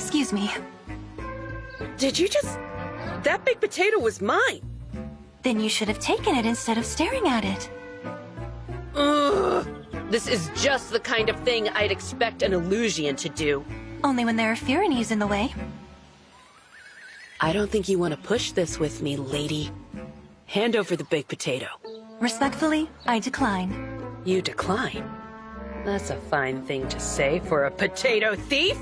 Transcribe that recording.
Excuse me. Did you just... That big potato was mine! Then you should have taken it instead of staring at it. Ugh! This is just the kind of thing I'd expect an Orlesian to do. Only when there are Fereldans in the way. I don't think you want to push this with me, lady. Hand over the big potato. Respectfully, I decline. You decline? That's a fine thing to say for a potato thief!